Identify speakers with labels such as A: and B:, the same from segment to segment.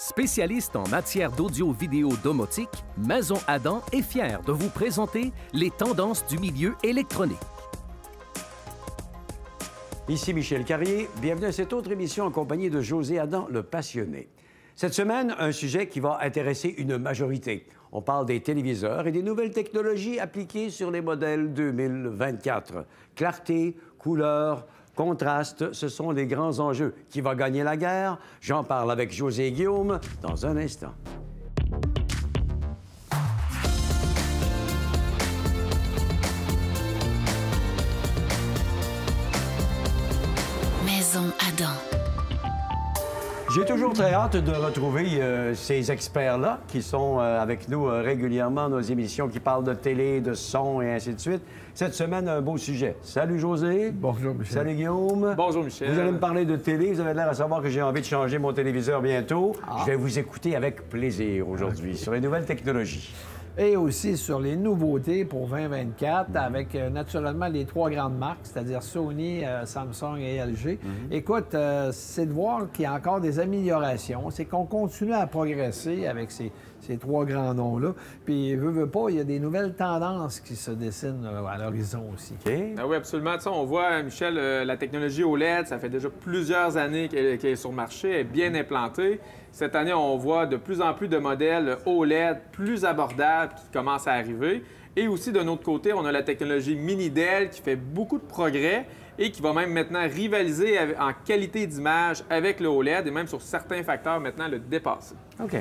A: Spécialiste en matière d'audio-vidéo domotique, Maison Adam est fier de vous présenter les tendances du milieu électronique.
B: Ici Michel Carrier. Bienvenue à cette autre émission en compagnie de José Adam, le passionné. Cette semaine, un sujet qui va intéresser une majorité. On parle des téléviseurs et des nouvelles technologies appliquées sur les modèles 2024. Clarté, couleur, contraste, ce sont les grands enjeux. Qui va gagner la guerre? J'en parle avec José Guillaume dans un instant. J'ai toujours très hâte de retrouver euh, ces experts-là qui sont euh, avec nous euh, régulièrement dans nos émissions qui parlent de télé, de son et ainsi de suite. Cette semaine, un beau sujet. Salut José.
C: Bonjour, Michel.
B: Salut Guillaume.
D: Bonjour, Michel.
B: Vous allez me parler de télé. Vous avez l'air à savoir que j'ai envie de changer mon téléviseur bientôt. Je vais vous écouter avec plaisir aujourd'hui sur les nouvelles technologies.
C: Et aussi sur les nouveautés pour 2024, avec euh, naturellement les trois grandes marques, c'est-à-dire Sony, euh, Samsung et LG. Écoute, euh, c'est de voir qu'il y a encore des améliorations. C'est qu'on continue à progresser avec ces, ces trois grands noms-là. Puis, veut, veut pas, il y a des nouvelles tendances qui se dessinent euh, à l'horizon aussi.
D: Ah oui, absolument. Tu sais, on voit, Michel, euh, la technologie OLED, ça fait déjà plusieurs années qu'elle est sur le marché, elle est bien implantée. Cette année, on voit de plus en plus de modèles OLED plus abordables qui commencent à arriver. Et aussi, de notre côté, on a la technologie mini-DEL qui fait beaucoup de progrès et qui va même maintenant rivaliser en qualité d'image avec le OLED et même sur certains facteurs maintenant le dépasser.
B: OK.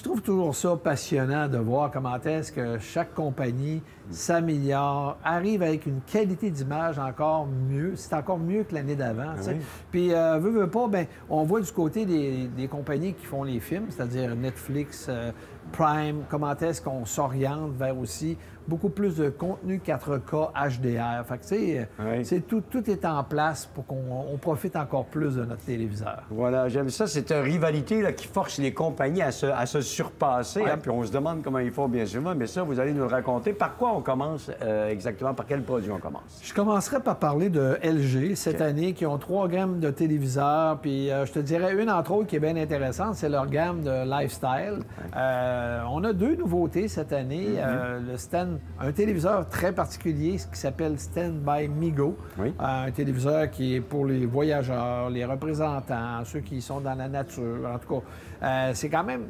C: Je trouve toujours ça passionnant de voir comment est-ce que chaque compagnie s'améliore, arrive avec une qualité d'image encore mieux. C'est encore mieux que l'année d'avant.
B: oui.
C: Puis, euh, veut, veut pas, ben, on voit du côté des, des compagnies qui font les films, c'est-à-dire Netflix, euh, Prime, comment est-ce qu'on s'oriente vers aussi beaucoup plus de contenu 4K HDR. Fait que, tu sais,
B: Oui.
C: c'est tout, tout est en place pour qu'on on profite encore plus de notre téléviseur.
B: Voilà, j'aime ça. C'est une rivalité là, qui force les compagnies à se, à se surpasser.
C: Ouais.
B: hein, puis on se demande comment ils font bien souvent. Mais ça, vous allez nous le raconter. Par quoi on commence euh, exactement? Par quel produit on commence?
C: Je commencerai par parler de LG cette année, qui ont trois gammes de téléviseurs. Puis euh, je te dirais une entre autres qui est bien intéressante, c'est leur gamme de lifestyle. Euh, on a deux nouveautés cette année. Euh, le stand, un téléviseur très particulier, ce qui s'appelle Stand by Migo.
B: Oui.
C: Euh, un téléviseur qui est pour les voyageurs, les représentants, ceux qui sont dans la nature. En tout cas, euh, c'est quand même,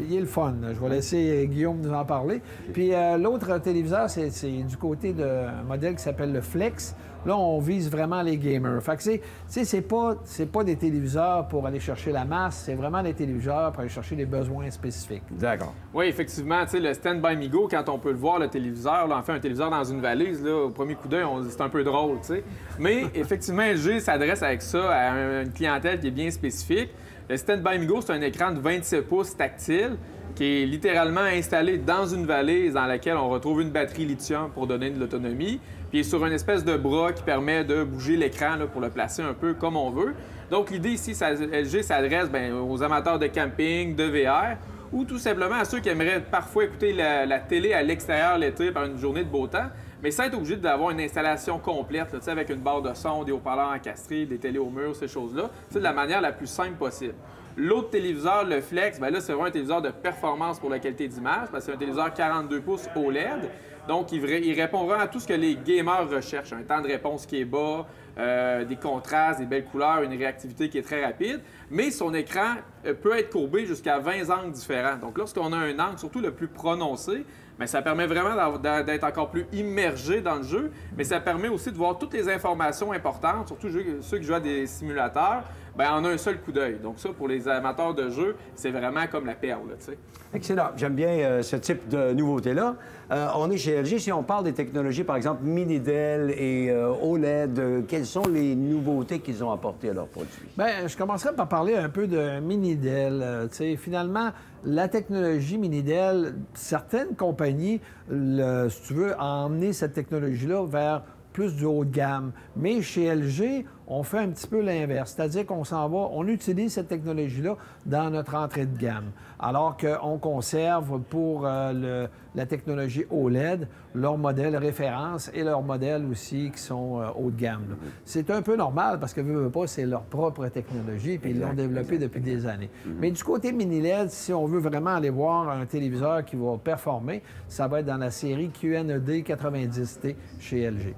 C: il est le fun. Je vais laisser Guillaume nous en parler. Puis euh, l'autre téléviseur, c'est c'est du côté d'un modèle qui s'appelle le Flex. Là, on vise vraiment les gamers. Fait que c'est, tu sais, c'est pas, c'est pas des téléviseurs pour aller chercher la masse, c'est vraiment des téléviseurs pour aller chercher les besoins spécifiques.
B: D'accord.
D: Oui, effectivement, tu sais, le Stand by Migo, quand on peut le voir, le téléviseur, là, en fait, un téléviseur dans une valise, là, au premier coup d'œil, on se dit c'est un peu drôle, tu sais. Mais effectivement, LG s'adresse avec ça à un- une clientèle qui est bien spécifique. Le Stand by Migo, c'est un écran de 27 pouces tactile qui est littéralement installé dans une valise dans laquelle on retrouve une batterie lithium pour donner de l'autonomie, puis sur une espèce de bras qui permet de bouger l'écran pour le placer un peu comme on veut. Donc l'idée ici, LG s'adresse ben, aux amateurs de camping, de VR, ou tout simplement à ceux qui aimeraient parfois écouter la, télé à l'extérieur l'été par une journée de beau temps, mais sans être obligé d'avoir une installation complète, avec une barre de son, des haut-parleurs encastrés, des télés au mur, ces choses-là, de la manière la plus simple possible. L'autre téléviseur, le Flex, ben là, c'est vraiment un téléviseur de performance pour la qualité d'image, parce que c'est un téléviseur 42 pouces OLED. Donc, il, il répond vraiment à tout ce que les gamers recherchent. Un temps de réponse qui est bas, euh, des contrastes, des belles couleurs, une réactivité qui est très rapide. Mais son écran euh, peut être courbé jusqu'à 20 angles différents. Donc, lorsqu'on a un angle, surtout le plus prononcé, ben, ça permet vraiment d'être encore plus immergé dans le jeu, mais ça permet aussi de voir toutes les informations importantes, surtout ceux qui jouent à des simulateurs, ben, en un seul coup d'œil. Donc ça, pour les amateurs de jeu, c'est vraiment comme la perle, tu sais.
B: Excellent. J'aime bien euh, ce type de nouveauté-là. Euh, on est chez LG. Si on parle des technologies, par exemple, mini-DEL et euh, OLED, euh, quelles sont les nouveautés qu'ils ont apportées à leurs produits?
C: Bien, je commencerai par parler un peu de mini-DEL. Euh, tu sais, finalement, la technologie mini-DEL, certaines compagnies, le- si tu veux, ont emmené cette technologie-là vers plus du haut de gamme. Mais chez LG, on fait un petit peu l'inverse, c'est-à-dire qu'on s'en va, on utilise cette technologie-là dans notre entrée de gamme, alors qu'on conserve pour euh, la technologie OLED leurs modèles référence et leurs modèles aussi qui sont euh, haut de gamme. C'est un peu normal parce que, veux, pas, c'est leur propre technologie, puis ils l'ont développé depuis des années. Mm-hmm. Mais du côté mini LED, si on veut vraiment aller voir un téléviseur qui va performer, ça va être dans la série QNED 90T chez LG.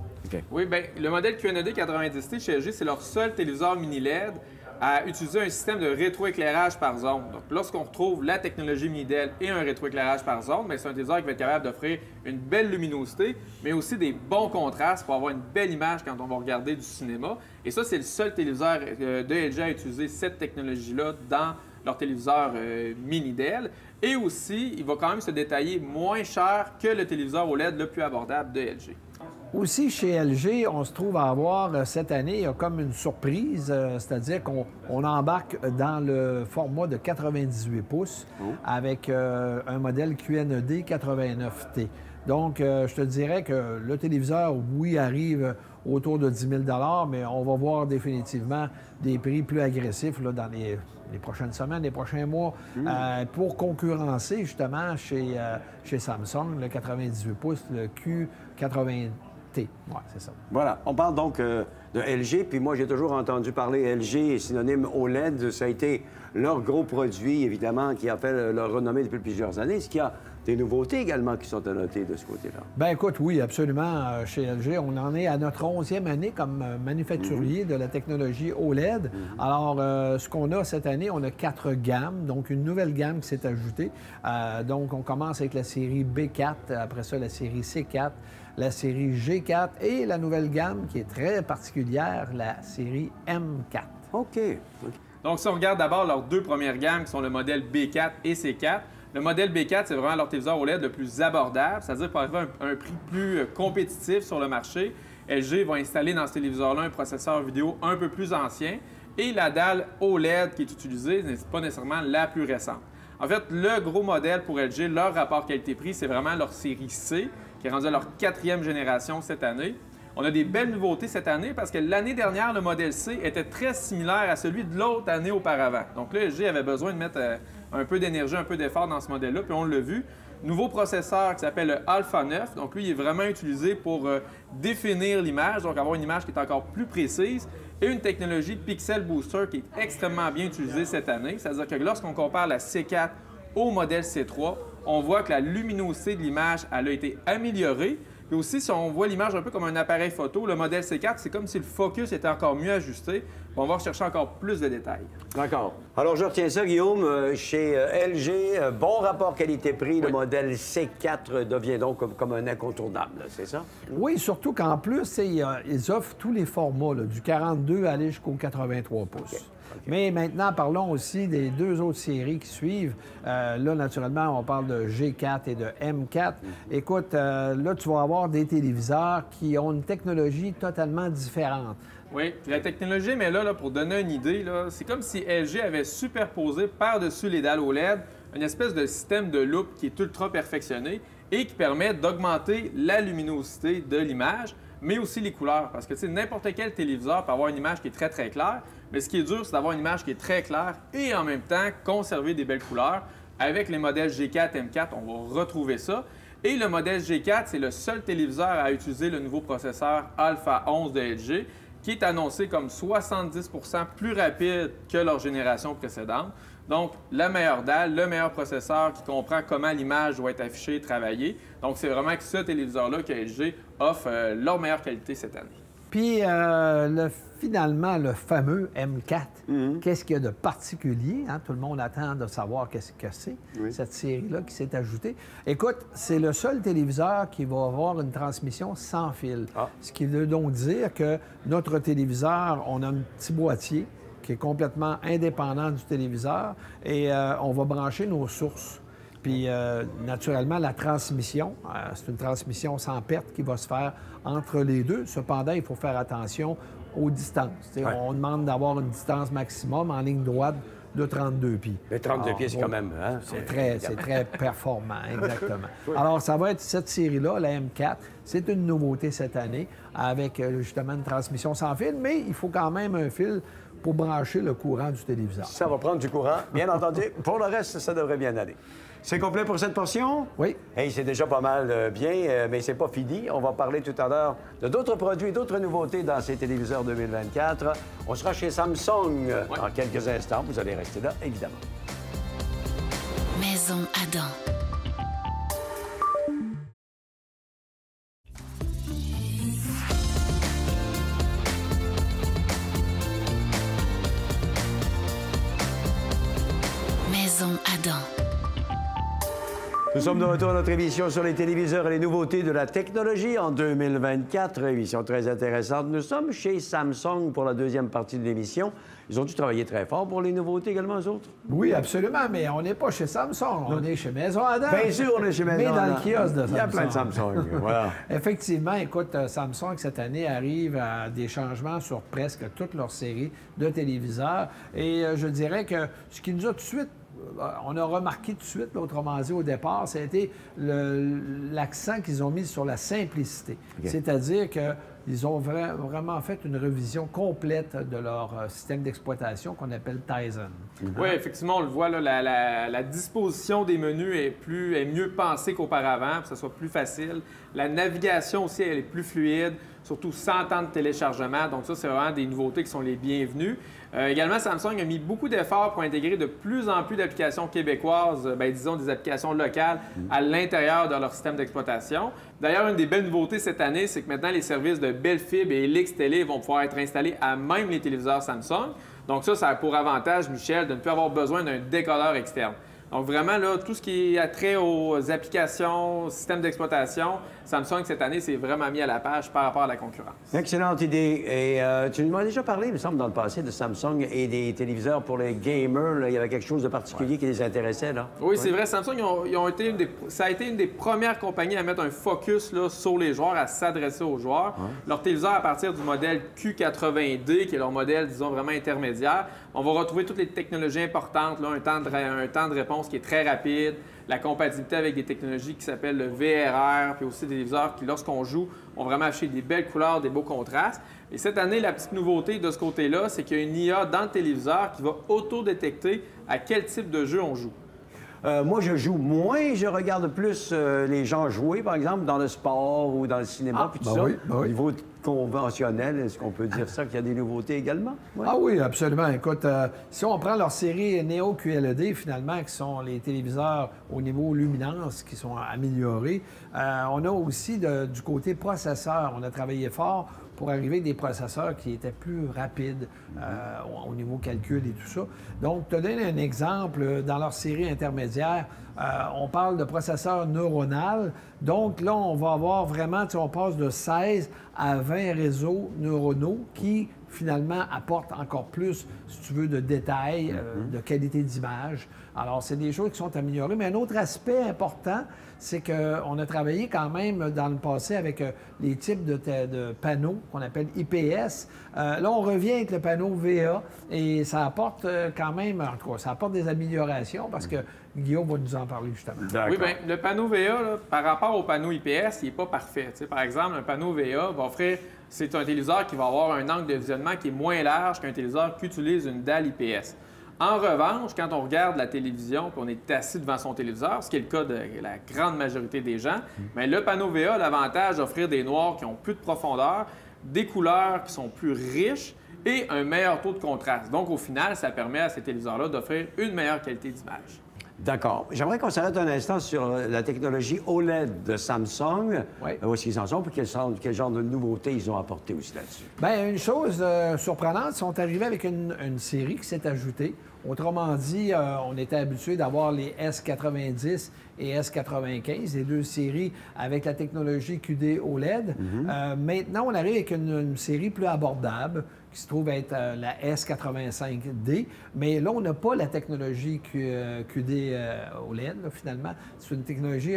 D: Oui, bien, le modèle QNED 90T chez LG, c'est leur seul téléviseur mini LED à utiliser un système de rétroéclairage par zone. Donc, lorsqu'on retrouve la technologie mini LED et un rétroéclairage par zone, ben, c'est un téléviseur qui va être capable d'offrir une belle luminosité, mais aussi des bons contrastes pour avoir une belle image quand on va regarder du cinéma. Et ça, c'est le seul téléviseur euh, de LG à utiliser cette technologie-là dans leur téléviseur euh, mini Dell. Et aussi, il va quand même se détailler moins cher que le téléviseur OLED le plus abordable de LG.
C: Aussi, chez LG, on se trouve à avoir euh, cette année, comme une surprise, euh, c'est-à-dire qu'on embarque dans le format de 98 pouces oh. avec un modèle QNED 89T. Donc, je te dirais que le téléviseur, oui, arrive autour de 10 000 mais on va voir définitivement des prix plus agressifs là, dans les les prochaines semaines, les prochains mois, hmm. euh, pour concurrencer justement chez, euh, chez Samsung le 98 pouces, le Q80T. Oui, c'est ça.
B: Voilà. On parle donc euh, de LG, puis moi, j'ai toujours entendu parler LG, synonyme OLED. Ça a été leur gros produit, évidemment, qui a fait leur renommée depuis plusieurs années. Ce qui a des nouveautés également qui sont à noter de ce côté-là.
C: Bien, écoute, oui, absolument. Euh, chez LG, on en est à notre onzième année comme euh, manufacturier de la technologie OLED. Mhm. Alors, euh, ce qu'on a cette année, on a quatre gammes, donc une nouvelle gamme qui s'est ajoutée. donc, on commence avec la série B4, après ça, la série C4, la série G4 et la nouvelle gamme qui est très particulière, la série M4.
B: OK.
D: Donc, si on regarde d'abord leurs deux premières gammes, qui sont le modèle B4 et C4, le modèle B4, c'est vraiment leur téléviseur OLED le plus abordable, c'est-à-dire pour arriver à un, prix plus euh, compétitif sur le marché. LG va installer dans ce téléviseur-là un processeur vidéo un peu plus ancien et la dalle OLED qui est utilisée n'est pas nécessairement la plus récente. En fait, le gros modèle pour LG, leur rapport qualité-prix, c'est vraiment leur série C, qui est rendue à leur quatrième génération cette année. On a des belles nouveautés cette année parce que l'année dernière, le modèle C était très similaire à celui de l'autre année auparavant. Donc là, LG avait besoin de mettre euh, un peu d'énergie, un peu d'effort dans ce modèle-là, puis on l'a vu. Nouveau processeur qui s'appelle le Alpha 9. Donc lui, il est vraiment utilisé pour euh, définir l'image, donc avoir une image qui est encore plus précise. Et une technologie Pixel Booster qui est extrêmement bien utilisée cette année. C'est-à-dire que lorsqu'on compare la C4 au modèle C3, on voit que la luminosité de l'image, elle a été améliorée. Et aussi, si on voit l'image un peu comme un appareil photo, le modèle C4, c'est comme si le focus était encore mieux ajusté. On va rechercher encore plus de détails.
B: D'accord. Alors, je retiens ça, Guillaume. Euh, chez euh, LG, euh, bon rapport qualité-prix, le modèle C4 devient donc comme, un incontournable, c'est ça?
C: Oui, surtout qu'en plus, ils offrent tous les formats, du 42 à aller jusqu'au 83 pouces. Mais maintenant, parlons aussi des deux autres séries qui suivent. là, naturellement, on parle de G4 et de M4. Mhm. Écoute, là, tu vas avoir des téléviseurs qui ont une technologie totalement différente.
D: Oui, la technologie, mais là, là pour donner une idée, c'est comme si LG avait superposé par-dessus les dalles OLED une espèce de système de loupe qui est ultra perfectionné et qui permet d'augmenter la luminosité de l'image, mais aussi les couleurs. Parce que n'importe quel téléviseur peut avoir une image qui est très très claire, mais ce qui est dur, c'est d'avoir une image qui est très claire et en même temps conserver des belles couleurs. Avec les modèles G4, M4, on va retrouver ça. Et le modèle G4, c'est le seul téléviseur à utiliser le nouveau processeur Alpha 11 de LG qui est annoncé comme 70% plus rapide que leur génération précédente. Donc, la meilleure dalle, le meilleur processeur qui comprend comment l'image doit être affichée et travaillée. Donc, c'est vraiment que ce téléviseur-là que LG offre euh, leur meilleure qualité cette année.
C: Puis, euh, finalement, le fameux M4, mhm. qu'est-ce qu'il y a de particulier? Hein? Tout le monde attend de savoir qu'est-ce que c'est, cette série-là qui s'est ajoutée. Écoute, c'est le seul téléviseur qui va avoir une transmission sans fil. Ah. Ce qui veut donc dire que notre téléviseur, on a un petit boîtier qui est complètement indépendant du téléviseur et euh, on va brancher nos sources. Puis, euh, naturellement, la transmission, c'est une transmission sans perte qui va se faire entre les deux. Cependant, il faut faire attention aux distances. On demande d'avoir une distance maximum en ligne droite de 32 pieds.
B: Mais 32
C: Alors,
B: pieds, c'est quand même. hein?
C: C'est très, c'est très performant, exactement. Alors, ça va être cette série-là, la M4. C'est une nouveauté cette année, avec euh, justement une transmission sans fil, mais il faut quand même un fil pour brancher le courant du téléviseur.
B: Ça va prendre du courant, bien entendu. Pour le reste, ça devrait bien aller. C'est complet pour cette portion?
C: Oui.
B: Hey, c'est déjà pas mal euh, bien, euh, mais c'est pas fini. On va parler tout à l'heure de d'autres produits, d'autres nouveautés dans ces téléviseurs 2024. On sera chez Samsung euh, dans quelques instants. Vous allez rester là, évidemment.
E: Maison Adam.
B: Sommes de retour à notre émission sur les téléviseurs et les nouveautés de la technologie en 2024. Émission très intéressante. Nous sommes chez Samsung pour la deuxième partie de l'émission. Ils ont dû travailler très fort pour les nouveautés également, eux autres?
C: Oui, absolument, mais on n'est pas chez Samsung, on est chez Maison Adam.
B: Bien sûr, on est chez Maison
C: Mais dans le kiosque de Samsung.
B: Il y a plein de Samsung, voilà.
C: Effectivement, écoute, euh, Samsung, cette année, arrive à des changements sur presque toute leur série de téléviseurs. Et euh, je dirais que ce qui nous a tout de suite on a remarqué tout de suite, là, autrement dit, au départ, ça a été le- l'accent qu'ils ont mis sur la simplicité. C'est-à-dire qu'ils ont vra- vraiment fait une révision complète de leur euh, système d'exploitation qu'on appelle Tizen.
D: Oui, effectivement, on le voit, là, la, la- la disposition des menus est, plus, est mieux pensée qu'auparavant, pour que ça soit plus facile. La navigation aussi, elle est plus fluide, surtout sans temps de téléchargement. Donc ça, c'est vraiment des nouveautés qui sont les bienvenues. Euh, également, Samsung a mis beaucoup d'efforts pour intégrer de plus en plus d'applications québécoises, euh, ben, disons des applications locales, à l'intérieur de leur système d'exploitation. D'ailleurs, une des belles nouveautés cette année, c'est que maintenant, les services de Bellfib et Elix Télé vont pouvoir être installés à même les téléviseurs Samsung. Donc ça, ça a pour avantage, Michel, de ne plus avoir besoin d'un décodeur externe. Donc vraiment, là, tout ce qui a trait aux applications, systèmes d'exploitation, Samsung, cette année, s'est vraiment mis à la page par rapport à la concurrence.
B: Excellente idée. Et euh, tu nous as déjà parlé, il me semble, dans le passé, de Samsung et des téléviseurs pour les gamers. là. Il y avait quelque chose de particulier qui les intéressait, là.
D: Oui, c'est vrai. Samsung, ils ont, ils ont été une des- ça a été une des premières compagnies à mettre un focus là, sur les joueurs, à s'adresser aux joueurs. Leur téléviseur, à partir du modèle Q80D, qui est leur modèle, disons, vraiment intermédiaire, on va retrouver toutes les technologies importantes, là, un, temps de, ra- un temps de réponse qui est très rapide, la compatibilité avec des technologies qui s'appellent le VRR, puis aussi des téléviseurs qui, lorsqu'on joue, ont vraiment affiché des belles couleurs, des beaux contrastes. Et cette année, la petite nouveauté de ce côté-là, c'est qu'il y a une IA dans le téléviseur qui va auto-détecter à quel type de jeu on joue.
B: Euh, moi, je joue moins, je regarde plus euh, les gens jouer, par exemple, dans le sport ou dans le cinéma,
C: Ah,
B: puis tout
C: ben
B: ça.
C: oui, ben oui.
B: Au niveau conventionnel, est-ce qu'on peut dire ça, qu'il y a des nouveautés également?
C: Ah oui, absolument. Écoute, euh, si on prend leur série Neo QLED, finalement, qui sont les téléviseurs au niveau luminance qui sont améliorés, euh, on a aussi du côté processeur, on a travaillé fort pour arriver à des processeurs qui étaient plus rapides euh, au niveau calcul et tout ça. Donc, te donner un exemple, dans leur série intermédiaire, euh, on parle de processeur neuronal. Donc là, on va avoir vraiment, tu sais, on passe de 16 à 20 réseaux neuronaux qui finalement apportent encore plus, si tu veux, de détails, euh, de qualité d'image. Alors, c'est des choses qui sont améliorées. Mais un autre aspect important, c'est qu'on a travaillé quand même dans le passé avec euh, les types de, panneaux qu'on appelle IPS. Là, on revient avec le panneau VA et ça apporte quand même, en tout cas, ça apporte des améliorations parce que Guillaume va nous en parler justement.
D: Oui, bien, le panneau VA, là, par rapport au panneau IPS, il n'est pas parfait. Tu sais, par exemple, un panneau VA va offrir, c'est un téléviseur qui va avoir un angle de visionnement qui est moins large qu'un téléviseur qui utilise une dalle IPS. En revanche, quand on regarde la télévision puis on est assis devant son téléviseur, ce qui est le cas de la grande majorité des gens, bien, le panneau VA a l'avantage d'offrir des noirs qui ont plus de profondeur, des couleurs qui sont plus riches et un meilleur taux de contraste. Donc, au final, ça permet à ces téléviseurs-là d'offrir une meilleure qualité d'image.
B: D'accord. J'aimerais qu'on s'arrête un instant sur euh, la technologie OLED de Samsung.
C: Oui.
B: Où est-ce qu'ils en sont, puis quel, genre- quel genre de nouveautés ils ont apporté aussi là-dessus.
C: Bien, une chose euh, surprenante, ils sont arrivés avec une, une série qui s'est ajoutée. Autrement dit, euh, on était habitué d'avoir les S90 et S95, les deux séries avec la technologie QD OLED. Euh, maintenant, on arrive avec une, une série plus abordable qui se trouve être euh, la S85D. Mais là, on n'a pas la technologie Q- euh, QD euh, OLED, finalement. C'est une technologie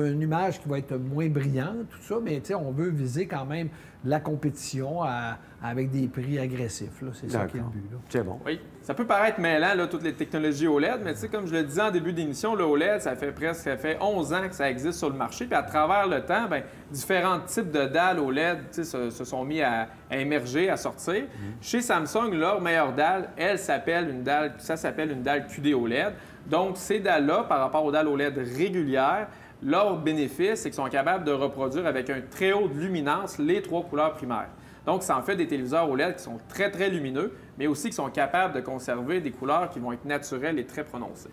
C: as une image qui va être moins brillante, tout ça, mais tu sais, on veut viser quand même la compétition à- avec des prix agressifs. là. C'est ça qui est le but.
B: C'est bon.
D: Oui, ça peut paraître mêlant, là, toutes les technologies OLED, mais tu sais, comme je le disais en début d'émission, le OLED, ça fait presque ça fait 11 ans que ça existe sur le marché. Puis à travers le temps, ben, différents types de dalles OLED tu sais, se, se sont mis à, à émerger, à sortir. Chez Samsung, leur meilleure dalle, elle s'appelle une dalle, ça s'appelle une dalle QD OLED. Donc, ces dalles-là, par rapport aux dalles OLED régulières, leur bénéfice, c'est qu'ils sont capables de reproduire avec un très haut de luminance les trois couleurs primaires. Donc, ça en fait des téléviseurs OLED qui sont très, très lumineux, mais aussi qui sont capables de conserver des couleurs qui vont être naturelles et très prononcées.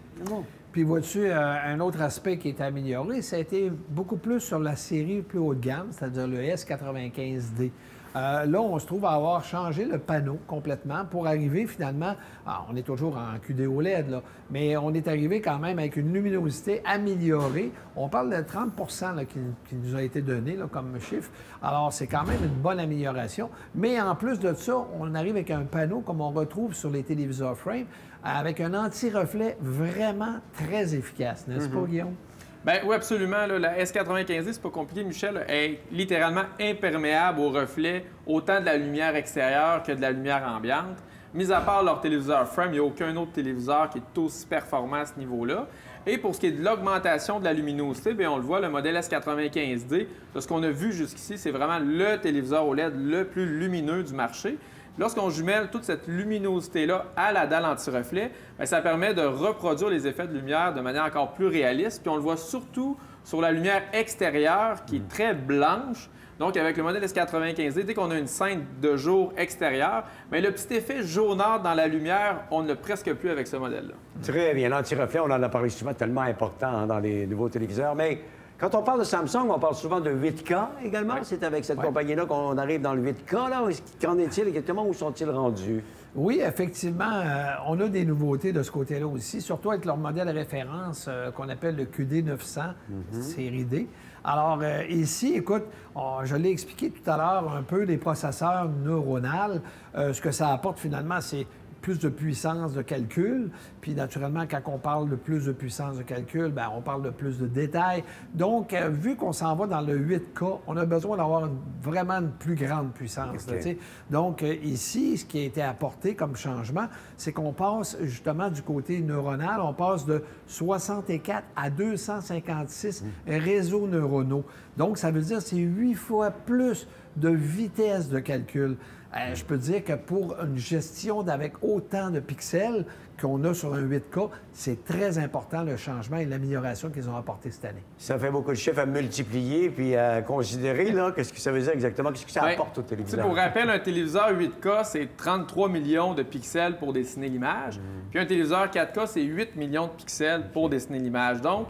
C: Puis vois-tu, euh, un autre aspect qui est amélioré, ça a été beaucoup plus sur la série plus haut de gamme, c'est-à-dire le S95D. Euh, là, on se trouve à avoir changé le panneau complètement pour arriver finalement, ah, on est toujours en QD OLED, là, mais on est arrivé quand même avec une luminosité améliorée. On parle de 30 là, qui, qui nous a été donné là, comme chiffre. Alors, c'est quand même une bonne amélioration. Mais en plus de ça, on arrive avec un panneau comme on retrouve sur les téléviseurs frame, avec un anti-reflet vraiment très efficace, n'est-ce pas, Guillaume?
D: Ben oui, absolument. là. la S95, c'est pas compliqué, Michel, est littéralement imperméable aux reflets, autant de la lumière extérieure que de la lumière ambiante. Mis à part leur téléviseur frame, il n'y a aucun autre téléviseur qui est aussi performant à ce niveau-là. Et pour ce qui est de l'augmentation de la luminosité, bien, on le voit, le modèle S95D, de ce qu'on a vu jusqu'ici, c'est vraiment le téléviseur OLED le plus lumineux du marché. Lorsqu'on jumelle toute cette luminosité-là à la dalle anti-reflet, bien, ça permet de reproduire les effets de lumière de manière encore plus réaliste. Puis on le voit surtout sur la lumière extérieure qui est très blanche. Donc, avec le modèle S95D, dès qu'on a une scène de jour extérieure, bien, le petit effet jaunard dans la lumière, on ne l'a presque plus avec ce modèle-là.
B: Très bien. L'anti-reflet, on en a parlé souvent, tellement important hein, dans les nouveaux téléviseurs. Mais quand on parle de Samsung, on parle souvent de 8K également. C'est avec cette compagnie-là qu'on arrive dans le 8K. Là. Qu'en est-il exactement? Où sont-ils rendus?
C: Oui, effectivement, euh, on a des nouveautés de ce côté-là aussi, surtout avec leur modèle référence euh, qu'on appelle le QD 900 série D. Alors euh, ici, écoute, on- je l'ai expliqué tout à l'heure un peu des processeurs neuronales. Ce que ça apporte finalement, c'est plus de puissance de calcul. Puis naturellement, quand on parle de plus de puissance de calcul, ben, on parle de plus de détails. Donc, euh, vu qu'on s'en va dans le 8K, on a besoin d'avoir vraiment une plus grande puissance. là. Donc, euh, ici, ce qui a été apporté comme changement, c'est qu'on passe justement du côté neuronal, on passe de 64 à 256 réseaux neuronaux. Donc, ça veut dire que c'est huit fois plus de vitesse de calcul. Euh, je peux dire que pour une gestion d'avec autant de pixels qu'on a sur un 8K, c'est très important le changement et l'amélioration qu'ils ont apporté cette année.
B: Ça fait beaucoup de chiffres à multiplier puis à considérer. là. Qu'est-ce que ça veut dire exactement? Qu'est-ce que ça apporte au téléviseur?
D: Pour rappel, un téléviseur 8K, c'est 33 millions de pixels pour dessiner l'image. Puis un téléviseur 4K, c'est 8 millions de pixels pour dessiner l'image. Donc,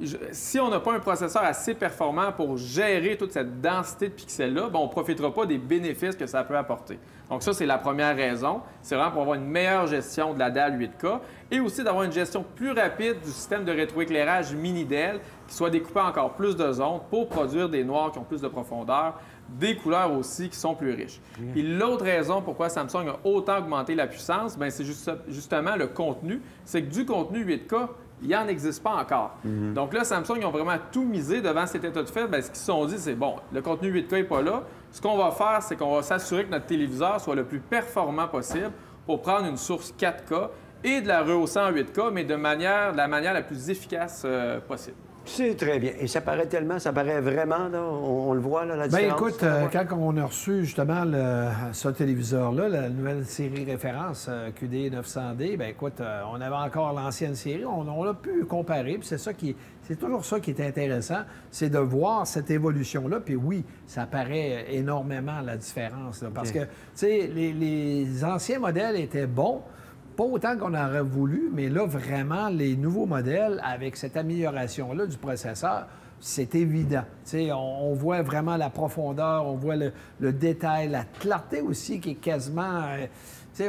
D: je- si on n'a pas un processeur assez performant pour gérer toute cette densité de pixels-là, ben, on ne profitera pas des bénéfices que ça peut apporter. Donc ça, c'est la première raison. C'est vraiment pour avoir une meilleure gestion de la dalle 8K et aussi d'avoir une gestion plus rapide du système de rétroéclairage mini-DEL qui soit découpé en encore plus de zones pour produire des noirs qui ont plus de profondeur, des couleurs aussi qui sont plus riches. Puis l'autre raison pourquoi Samsung a autant augmenté la puissance, ben, c'est juste- justement le contenu. C'est que du contenu 8K, il n'en existe pas encore. Donc là, Samsung, ils ont vraiment tout misé devant cet état de fait. Ben, ce qu'ils se sont dit, c'est bon, le contenu 8K n'est pas là. Ce qu'on va faire, c'est qu'on va s'assurer que notre téléviseur soit le plus performant possible pour prendre une source 4K et de la rehausser en 8K, mais de, manière, de la manière la plus efficace euh, possible.
B: C'est très bien. Et ça paraît tellement, ça paraît vraiment, là. On, on le voit, là, la
C: Bien,
B: différence.
C: écoute, euh, quand on a reçu justement le- ce téléviseur-là, la nouvelle série référence euh, QD 900D, bien, écoute, euh, on avait encore l'ancienne série, on, on a pu comparer, puis c'est ça qui, c'est toujours ça qui est intéressant, c'est de voir cette évolution-là, puis oui, ça paraît énormément la différence, là, parce que, tu sais, les, les anciens modèles étaient bons, pas autant qu'on aurait voulu, mais là, vraiment, les nouveaux modèles, avec cette amélioration-là du processeur, c'est évident. On, on voit vraiment la profondeur, on voit le, le détail, la clarté aussi qui est quasiment... euh,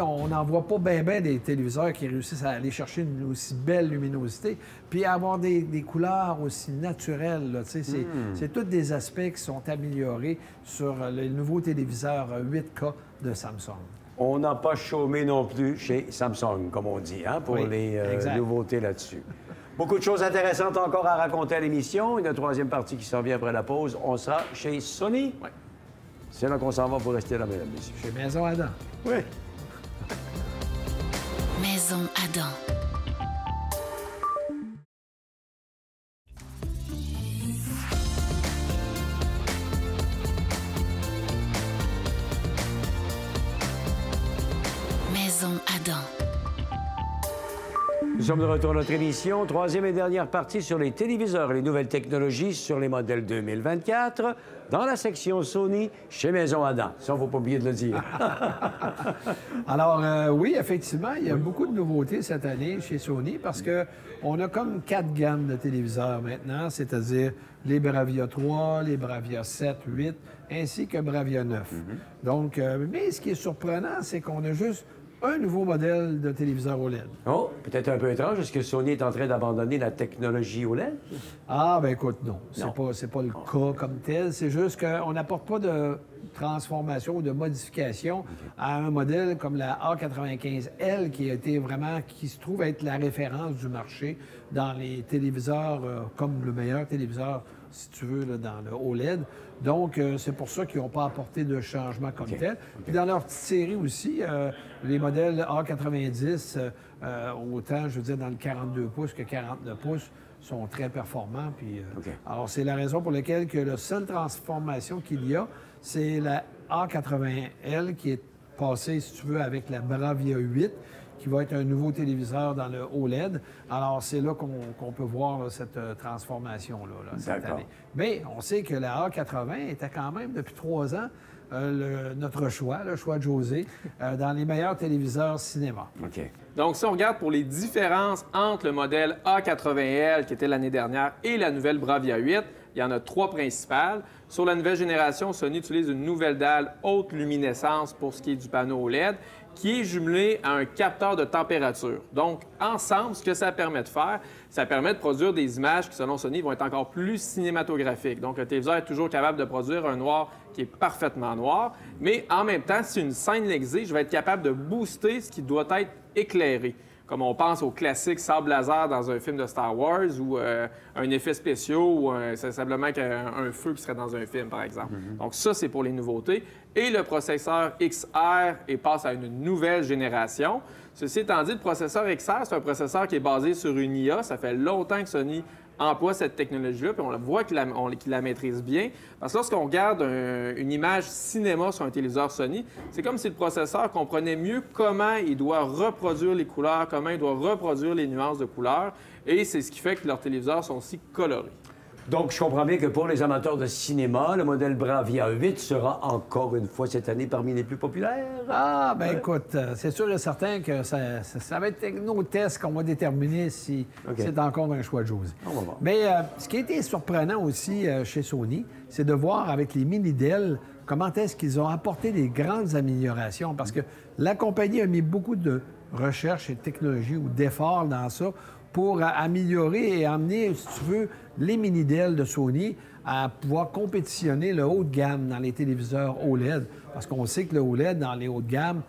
C: on n'en voit pas bien ben des téléviseurs qui réussissent à aller chercher une aussi belle luminosité, puis avoir des, des couleurs aussi naturelles. c'est c'est tous des aspects qui sont améliorés sur le nouveau téléviseur 8K de Samsung.
B: On n'a pas chômé non plus chez Samsung, comme on dit, hein, pour
C: Oui,
B: les euh, nouveautés là-dessus. Beaucoup de choses intéressantes encore à raconter à l'émission. Une troisième partie qui s'en vient après la pause. On sera chez Sony.
D: Ouais.
B: C'est là qu'on s'en va pour rester là, mesdames et messieurs.
C: Chez Maison Adam.
B: Oui.
E: Maison Adam.
B: Sommes de retour à notre émission. Troisième et dernière partie sur les téléviseurs et les nouvelles technologies sur les modèles 2024 dans la section Sony chez Maison Adam. Ça, il ne faut pas oublier de le dire.
C: Alors, euh, oui, effectivement, il y a beaucoup de nouveautés cette année chez Sony parce que on a comme quatre gammes de téléviseurs maintenant, c'est-à-dire les Bravia 3, les Bravia 7, 8, ainsi que Bravia 9. Donc, euh, mais ce qui est surprenant, c'est qu'on a juste un nouveau modèle de téléviseur OLED.
B: oh, peut-être un peu étrange, est-ce que Sony est en train d'abandonner la technologie OLED?
C: Ah, ben écoute, non. C'est pas, c'est pas le cas comme tel. C'est juste qu'on n'apporte pas de transformation ou de modification à un modèle comme la A95L qui a été vraiment, qui se trouve être la référence du marché dans les téléviseurs, euh, comme le meilleur téléviseur, si tu veux, là, dans le OLED. Donc, euh, c'est pour ça qu'ils n'ont pas apporté de changement comme tel. Puis dans leur petite série aussi, euh, les modèles A90, euh, autant, je veux dire, dans le 42 pouces que 49 pouces, sont très performants. Puis. Alors, c'est la raison pour laquelle que la seule transformation qu'il y a, c'est la A80L qui est passée, si tu veux, avec la Bravia 8, qui va être un nouveau téléviseur dans le OLED. Alors, c'est là qu'on peut voir là, cette euh, transformation-là là, cette
B: D'accord.
C: année. Mais on sait que la A80 était quand même, depuis trois ans, euh, le- notre choix, le choix de José, euh, dans les meilleurs téléviseurs cinéma.
B: OK.
D: Donc, si on regarde pour les différences entre le modèle A80L, qui était l'année dernière, et la nouvelle Bravia 8, il y en a trois principales. Sur la nouvelle génération, Sony utilise une nouvelle dalle haute luminescence pour ce qui est du panneau OLED, qui est jumelé à un capteur de température. Donc, ensemble, ce que ça permet de faire, ça permet de produire des images qui, selon Sony, vont être encore plus cinématographiques. Donc, le téléviseur est toujours capable de produire un noir qui est parfaitement noir, mais en même temps, si une scène l'exige, je vais être capable de booster ce qui doit être éclairé. Comme on pense au classique sable laser dans un film de Star Wars ou euh, un effet spécial ou c'est simplement qu'un- un feu qui serait dans un film, par exemple. Donc ça, c'est pour les nouveautés. Et le processeur XR est passe à une nouvelle génération. Ceci étant dit, le processeur XR, c'est un processeur qui est basé sur une IA. Ça fait longtemps que Sony emploie cette technologie-là, puis on voit qu'il la, maîtrise bien. Parce que lorsqu'on regarde un- une image cinéma sur un téléviseur Sony, c'est comme si le processeur comprenait mieux comment il doit reproduire les couleurs, comment il doit reproduire les nuances de couleurs, et c'est ce qui fait que leurs téléviseurs sont si colorés.
B: Donc, je comprends bien que pour les amateurs de cinéma, le modèle Bravia 8 sera encore une fois cette année parmi les plus populaires.
C: Ah, ben écoute, euh, c'est sûr et certain que ça, ça- ça va être nos tests qu'on va déterminer si c'est encore un choix de José.
B: On va voir.
C: Mais euh, ce qui a été surprenant aussi euh, chez Sony, c'est de voir avec les mini-Dell comment est-ce qu'ils ont apporté des grandes améliorations. Parce que la compagnie a mis beaucoup de recherche et de technologie ou d'efforts dans ça pour améliorer et amener, si tu veux, les mini-Dell de Sony à pouvoir compétitionner le haut de gamme dans les téléviseurs OLED. Parce qu'on sait que le OLED, dans les hauts de gamme,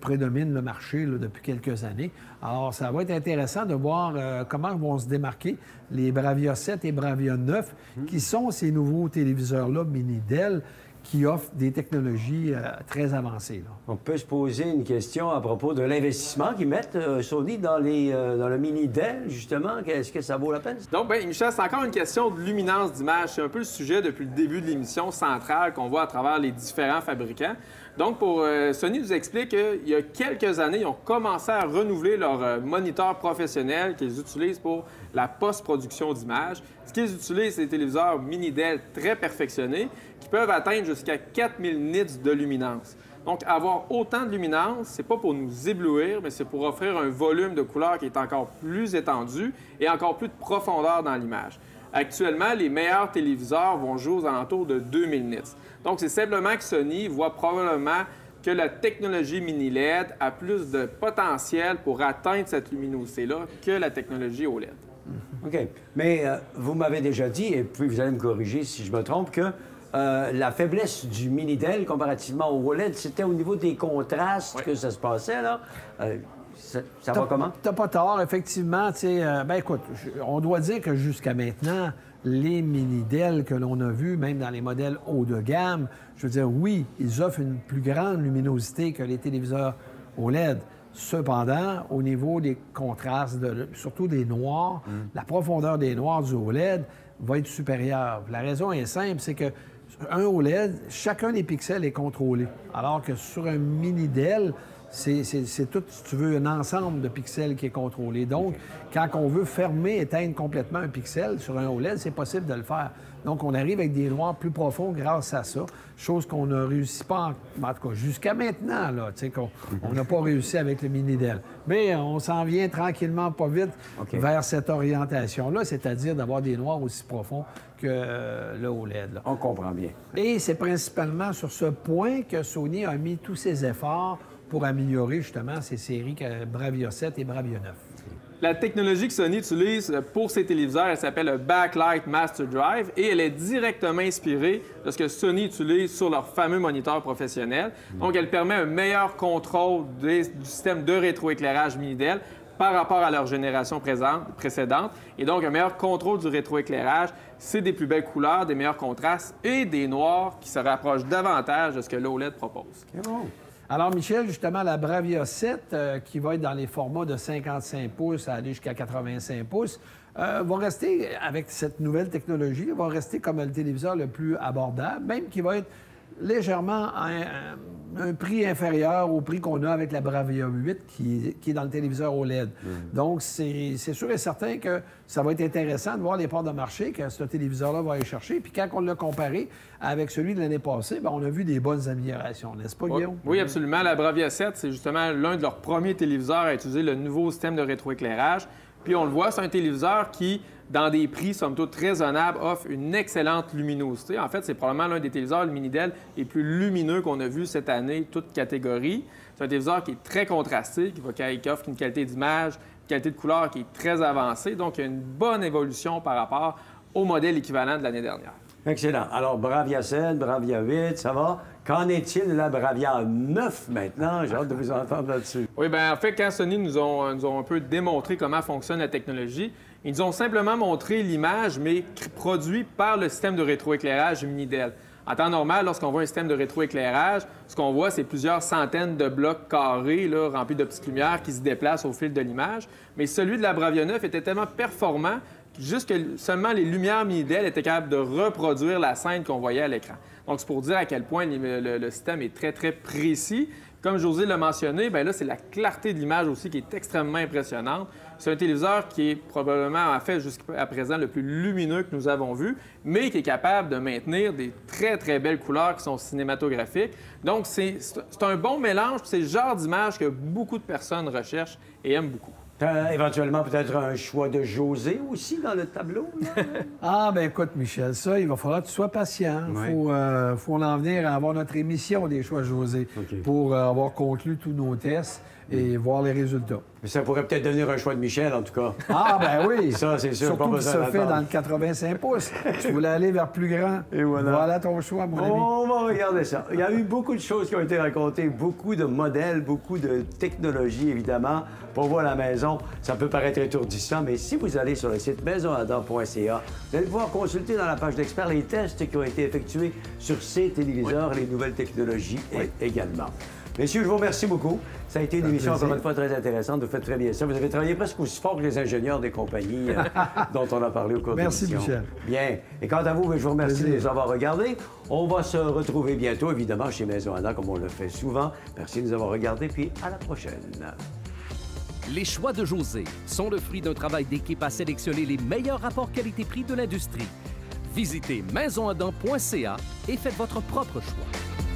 C: prédomine le marché depuis quelques années. Alors, ça va être intéressant de voir euh, comment vont se démarquer les Bravia 7 et Bravia 9, qui sont ces nouveaux téléviseurs-là mini Dell qui offrent des technologies euh, très avancées. là.
B: On peut se poser une question à propos de l'investissement qu'ils mettent euh, Sony dans, les, euh, dans le mini Dell, justement. Est-ce que ça vaut la peine?
D: Donc, bien, Michel, c'est encore une question de luminance d'image. C'est un peu le sujet depuis le début de l'émission centrale qu'on voit à travers les différents fabricants. Donc, pour euh, Sony nous explique qu'il y a quelques années, ils ont commencé à renouveler leur euh, moniteur professionnel qu'ils utilisent pour la post-production d'images. Ce qu'ils utilisent, c'est des téléviseurs mini Dell très perfectionnés qui peuvent atteindre jusqu'à 4000 nits de luminance. Donc, avoir autant de luminance, c'est pas pour nous éblouir, mais c'est pour offrir un volume de couleurs qui est encore plus étendu et encore plus de profondeur dans l'image. Actuellement, les meilleurs téléviseurs vont jouer aux alentours de 2000 nits. Donc, c'est simplement que Sony voit probablement que la technologie mini LED a plus de potentiel pour atteindre cette luminosité-là que la technologie OLED.
B: OK. Mais euh, vous m'avez déjà dit, et puis vous allez me corriger si je me trompe, que euh, la faiblesse du mini Dell comparativement au OLED, c'était au niveau des contrastes
D: Oui.
B: que ça se passait, là. Euh, Ça, ça va comment?
C: T'as pas tort, effectivement. sais, euh, ben écoute, je- on doit dire que jusqu'à maintenant, les mini-DEL que l'on a vus, même dans les modèles haut de gamme, je veux dire, oui, ils offrent une plus grande luminosité que les téléviseurs OLED. Cependant, au niveau des contrastes, de- surtout des noirs, la profondeur des noirs du OLED va être supérieure. La raison est simple, c'est que un OLED, chacun des pixels est contrôlé. Alors que sur un mini DEL, c'est tout, si tu veux, un ensemble de pixels qui est contrôlé. Donc, quand on veut fermer, éteindre complètement un pixel sur un OLED, c'est possible de le faire. Donc, on arrive avec des noirs plus profonds grâce à ça, chose qu'on ne réussit pas, en, en tout cas, jusqu'à maintenant, là, tu sais, qu'on on n'a pas réussi avec le mini DEL. Mais on s'en vient tranquillement, pas vite, vers cette orientation-là, c'est-à-dire d'avoir des noirs aussi profonds que euh, le OLED. là.
B: On comprend bien.
C: Et c'est principalement sur ce point que Sony a mis tous ses efforts pour améliorer justement ces séries Bravia 7 et Bravia 9.
D: La technologie que Sony utilise pour ses téléviseurs, elle s'appelle le Backlight Master Drive et elle est directement inspirée de ce que Sony utilise sur leur fameux moniteur professionnel. Donc, elle permet un meilleur contrôle des- du système de rétroéclairage mini-DEL par rapport à leur génération présente- précédente. Et donc, un meilleur contrôle du rétroéclairage, c'est des plus belles couleurs, des meilleurs contrastes et des noirs qui se rapprochent davantage de ce que l'OLED propose.
B: C'est bon.
C: Alors, Michel, justement, la Bravia 7, euh, qui va être dans les formats de 55 pouces à aller jusqu'à 85 pouces, euh, va rester, avec cette nouvelle technologie, va rester comme le téléviseur le plus abordable, même qui va être légèrement à un, un prix inférieur au prix qu'on a avec la Bravia 8 qui, qui est dans le téléviseur OLED. Donc, c'est sûr et certain que ça va être intéressant de voir les parts de marché que ce téléviseur-là va aller chercher. Puis quand on l'a comparé avec celui de l'année passée, ben, on a vu des bonnes améliorations, n'est-ce pas,
D: Oui,
C: Guillaume?
D: oui, absolument. La Bravia 7, c'est justement l'un de leurs premiers téléviseurs à utiliser le nouveau système de rétroéclairage. Puis on le voit, c'est un téléviseur qui, dans des prix, somme toute, raisonnables, offre une excellente luminosité. En fait, c'est probablement l'un des téléviseurs, le mini-DEL, les plus lumineux qu'on a vu cette année, toute catégorie. C'est un téléviseur qui est très contrasté, qui, offre une qualité d'image, une qualité de couleur qui est très avancée. Donc, il y a une bonne évolution par rapport au modèle équivalent de l'année dernière.
B: Excellent. Alors, Bravia 7, Bravia 8, ça va? Qu'en est-il de la Bravia 9 maintenant? J'ai hâte de vous entendre là-dessus.
D: Oui, bien, en fait, quand Sony nous ont, nous ont un peu démontré comment fonctionne la technologie, ils nous ont simplement montré l'image, mais cr- produit par le système de rétroéclairage mini-DEL. En temps normal, lorsqu'on voit un système de rétroéclairage, ce qu'on voit, c'est plusieurs centaines de blocs carrés là, remplis de petites lumières qui se déplacent au fil de l'image. Mais celui de la Bravia 9 était tellement performant juste que seulement les lumières mini-DEL étaient capables de reproduire la scène qu'on voyait à l'écran. Donc, c'est pour dire à quel point le, système est très, très précis. Comme José l'a mentionné, bien là, c'est la clarté de l'image aussi qui est extrêmement impressionnante. C'est un téléviseur qui est probablement, en fait, jusqu'à présent, le plus lumineux que nous avons vu, mais qui est capable de maintenir des très, très belles couleurs qui sont cinématographiques. Donc, c'est un bon mélange, c'est le genre d'image que beaucoup de personnes recherchent et aiment beaucoup.
B: T'as éventuellement peut-être un choix de José aussi dans le tableau?
C: Ah, ben écoute, Michel, ça, il va falloir que tu sois patient. Il
B: Ouais.
C: faut, euh, faut en venir à avoir notre émission des choix José pour euh, avoir conclu tous nos tests et voir les résultats.
B: Mais ça pourrait peut-être devenir un choix de Michel, en tout cas.
C: Ah, ben oui!
B: Ça, c'est sûr, pas
C: Surtout
B: besoin
C: ça fait dans le 85 pouces. Tu voulais aller vers plus grand.
B: Et voilà.
C: ton choix, mon ami.
B: On va regarder ça. Il y a eu beaucoup de choses qui ont été racontées, beaucoup de modèles, beaucoup de technologies, évidemment. Pour vous à la maison, ça peut paraître étourdissant, mais si vous allez sur le site maisonadam.ca, vous allez pouvoir consulter dans la page d'experts les tests qui ont été effectués sur ces téléviseurs, les nouvelles technologies également. Messieurs, je vous remercie beaucoup. Ça a été une émission,
C: plaisir.
B: encore une fois, très intéressante. Vous faites très bien ça. Vous avez travaillé presque aussi fort que les ingénieurs des compagnies euh, dont on a parlé au cours de
C: Merci,
B: l'émission.
C: Michel.
B: Bien. Et quant à vous, je vous remercie de nous avoir regardés. On va se retrouver bientôt, évidemment, chez Maison Anna, comme on le fait souvent. Merci de nous avoir regardés, puis à la prochaine.
A: Les choix de José sont le fruit d'un travail d'équipe à sélectionner les meilleurs rapports qualité-prix de l'industrie. Visitez maisonadam.ca et faites votre propre choix.